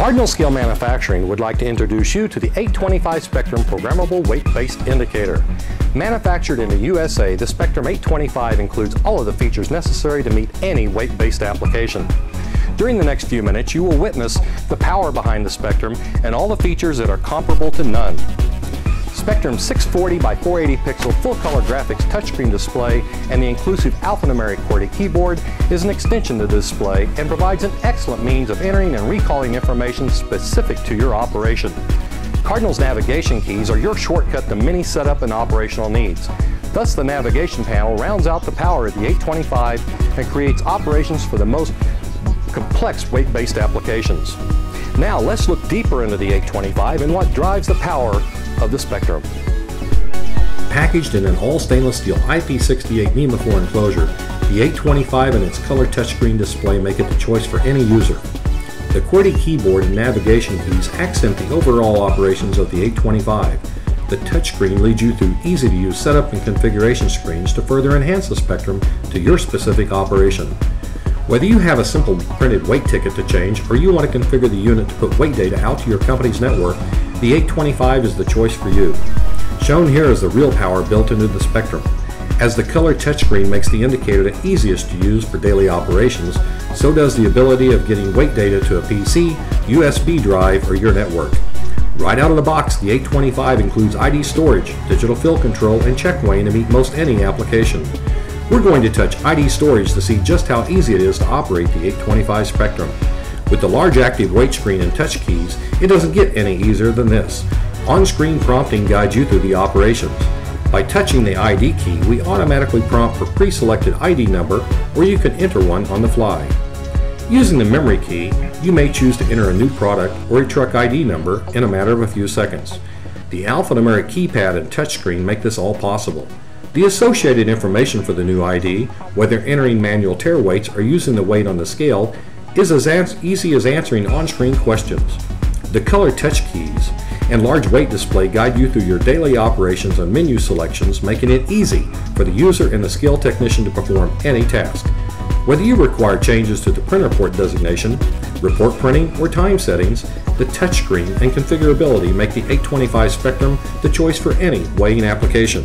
Cardinal Scale Manufacturing would like to introduce you to the 825 Spectrum Programmable Weight-Based Indicator. Manufactured in the USA, the Spectrum 825 includes all of the features necessary to meet any weight-based application. During the next few minutes, you will witness the power behind the Spectrum and all the features that are comparable to none. Spectrum 640 by 480 pixel full color graphics touchscreen display and the inclusive alphanumeric QWERTY keyboard is an extension to the display and provides an excellent means of entering and recalling information specific to your operation. Cardinal's navigation keys are your shortcut to many setup and operational needs. Thus, the navigation panel rounds out the power of the 825 and creates operations for the most complex weight-based applications. Now, let's look deeper into the 825 and what drives the power of the Spectrum. Packaged in an all stainless steel IP68 NEMA 4 enclosure, the 825 and its color touchscreen display make it the choice for any user. The QWERTY keyboard and navigation keys accent the overall operations of the 825. The touchscreen leads you through easy to use setup and configuration screens to further enhance the Spectrum to your specific operation. Whether you have a simple printed weight ticket to change or you want to configure the unit to put weight data out to your company's network, the 825 is the choice for you. Shown here is the real power built into the Spectrum. As the color touchscreen makes the indicator the easiest to use for daily operations, so does the ability of getting weight data to a PC, USB drive, or your network. Right out of the box, the 825 includes ID storage, digital fill control, and check weighing to meet most any application. We're going to touch ID storage to see just how easy it is to operate the 825 Spectrum. With the large active weight screen and touch keys, it doesn't get any easier than this. On-screen prompting guides you through the operations. By touching the ID key, we automatically prompt for pre-selected ID number or you can enter one on the fly. Using the memory key, you may choose to enter a new product or a truck ID number in a matter of a few seconds. The alphanumeric keypad and touchscreen make this all possible. The associated information for the new ID, whether entering manual tare weights or using the weight on the scale, is as easy as answering on-screen questions. The color touch keys and large weight display guide you through your daily operations and menu selections, making it easy for the user and the scale technician to perform any task. Whether you require changes to the printer port designation, report printing, or time settings, the touchscreen and configurability make the 825 Spectrum the choice for any weighing application.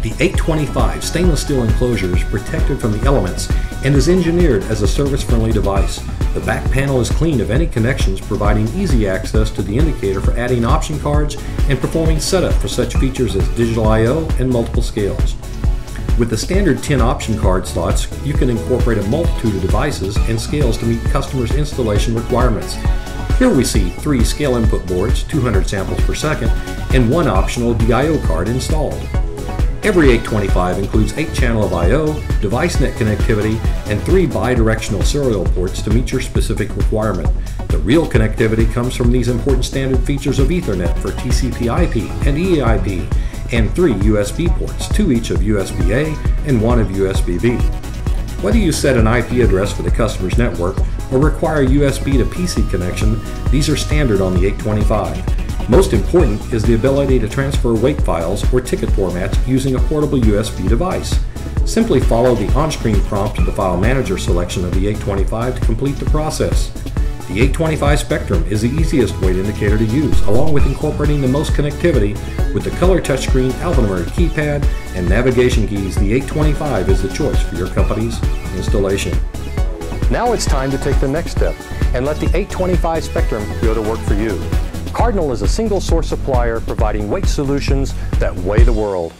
The 825 stainless steel enclosure is protected from the elements and is engineered as a service-friendly device. The back panel is clean of any connections, providing easy access to the indicator for adding option cards and performing setup for such features as digital I.O. and multiple scales. With the standard 10 option card slots, you can incorporate a multitude of devices and scales to meet customers' installation requirements. Here we see three scale input boards, 200 samples per second, and one optional DIO card installed. Every 825 includes 8 channel of I.O., DeviceNet connectivity, and 3 bidirectional serial ports to meet your specific requirement. The real connectivity comes from these important standard features of Ethernet for TCP/IP and EIP, and 3 USB ports, 2 each of USB-A and 1 of USB-B. Whether you set an IP address for the customer's network or require USB to PC connection, these are standard on the 825. Most important is the ability to transfer weight files or ticket formats using a portable USB device. Simply follow the on-screen prompt to the file manager selection of the 825 to complete the process. The 825 Spectrum is the easiest weight indicator to use, along with incorporating the most connectivity with the color touchscreen, alphanumeric keypad, and navigation keys. The 825 is the choice for your company's installation. Now it's time to take the next step and let the 825 Spectrum go to work for you. Cardinal is a single source supplier providing weight solutions that weigh the world.